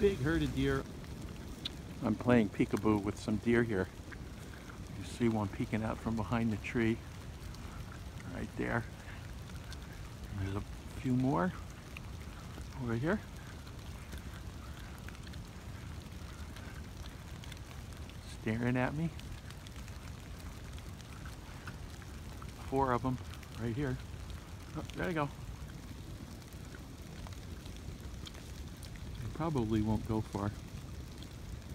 big herd of deer. I'm playing peekaboo with some deer here. You see one peeking out from behind the tree right there. There's a few more over here. Staring at me. Four of them right here. Oh, there you go. Probably won't go far.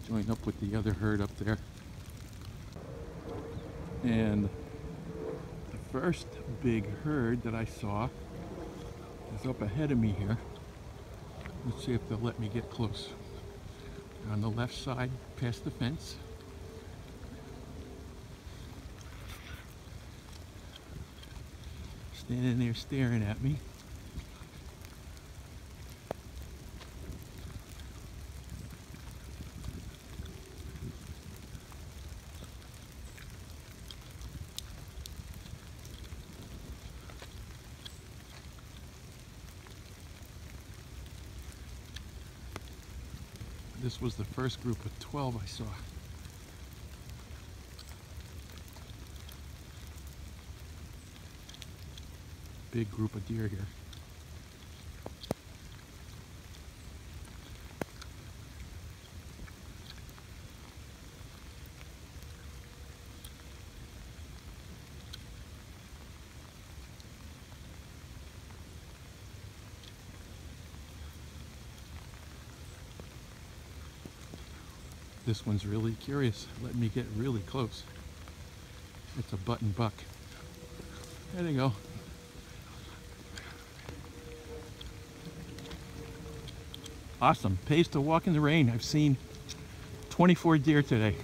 Join up with the other herd up there. And the first big herd that I saw is up ahead of me here. Let's see if they'll let me get close. They're on the left side past the fence. Standing there staring at me. This was the first group of 12 I saw. Big group of deer here. This one's really curious, letting me get really close. It's a button buck. There you go. Awesome. Pays to walk in the rain. I've seen 24 deer today.